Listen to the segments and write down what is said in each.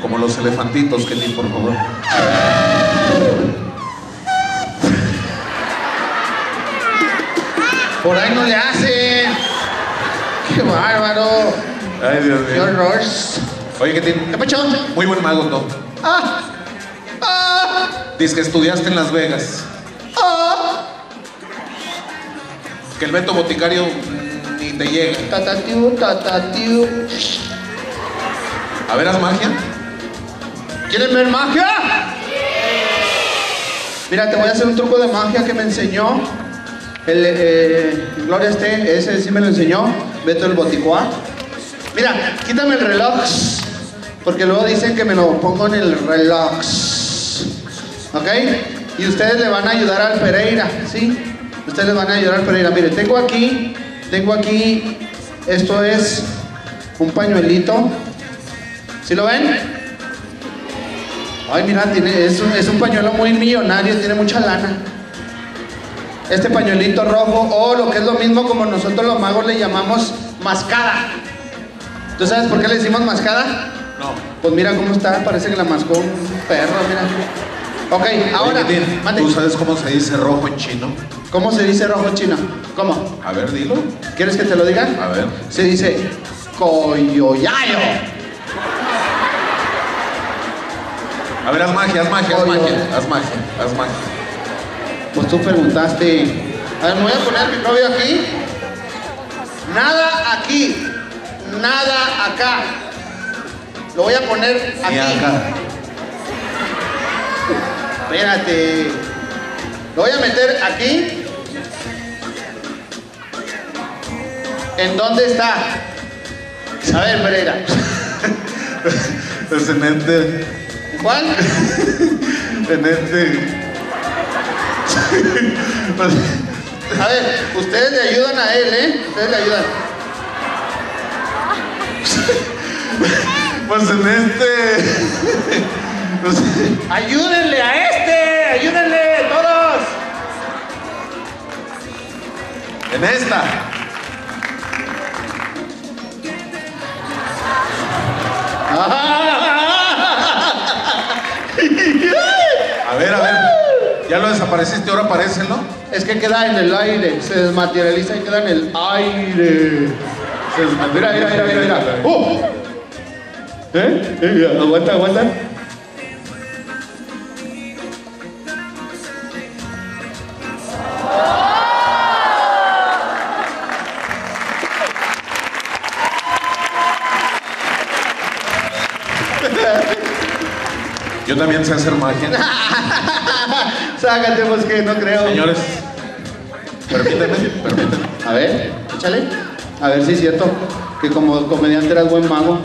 Como los elefantitos, Kenny, por favor. Por ahí no le hacen. Qué bárbaro. Ay, Dios Qué mío. horror. Oye, Kenny, ¿Qué pacho? muy buen mago, ¿no? Ah. Ah. Dice que estudiaste en Las Vegas. Ah. Que el Beto Boticario ni te llega. Tatatiu, tatatiu. A ver, haz magia. ¿Quieren ver magia? Mira, te voy a hacer un truco de magia que me enseñó el eh, Gloria Este, ese sí me lo enseñó, Beto el Boticuá. Mira, quítame el reloj, porque luego dicen que me lo pongo en el reloj. ¿Ok? Y ustedes le van a ayudar al Pereira, ¿sí? Ustedes le van a ayudar al Pereira. Mire, tengo aquí, tengo aquí, esto es un pañuelito. ¿Sí lo ven? Ay, mira, tiene, es, un, es un pañuelo muy millonario, tiene mucha lana. Este pañuelito rojo, o lo que es lo mismo como nosotros los magos le llamamos mascada. ¿Tú sabes por qué le decimos mascada? No. Pues mira cómo está, parece que la mascó un perro, mira. Ok, ahora, Oye. ¿tú sabes cómo se dice rojo en chino? ¿cómo se dice rojo chino? ¿Cómo? A ver, dilo. ¿Quieres que te lo diga? A ver. Se dice coyoyayo. A ver, haz magia, haz magia, haz magia. Haz magia, haz magia. Pues tú preguntaste. A ver, me voy a poner mi novio aquí. Nada aquí. Nada acá. Lo voy a poner aquí. Acá. Espérate. Lo voy a meter aquí. ¿En dónde está? A ver, Pereira. Pues en. ¿Cuál? En este. A ver, ustedes le ayudan a él, ¿eh? Ustedes le ayudan. pues en este. Pues, ¡Ayúdenle a este! ¡Ayúdenle todos! en esta. A ver, a ver. Ya lo desapareciste, ahora aparecelo. Es que queda en el aire, se desmaterializa y queda en el aire. Se desma- Mira, mira, mira, mira, mira. ¡Uh! ¿Eh? ¿Eh? Aguanta, aguanta. Yo también sé hacer magia. Sácate, pues que no creo. Señores, permíteme, permíteme. A ver, échale. A ver si es cierto que como comediante eras buen mago.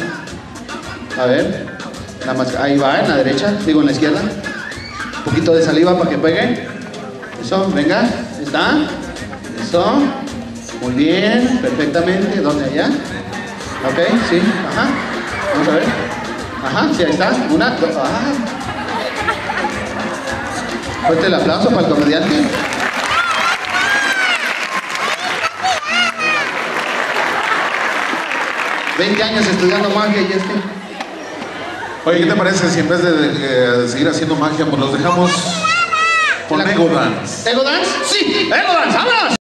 A ver. Nada más, ahí va, en la derecha, digo en la izquierda. Un poquito de saliva para que pegue. Eso, venga. ahí Está. Eso. Muy bien, perfectamente. ¿Dónde allá? Ok, sí, ajá. Vamos a ver. Ajá, sí, ahí está. Una, dos. Ah. Fuerte el aplauso para el comediante. Veinte años estudiando magia y este. Oye, ¿qué te parece si en vez de, eh, seguir haciendo magia, pues los dejamos con Ego Dance? ¿Ego Dance? Sí, Ego Dance, vámonos.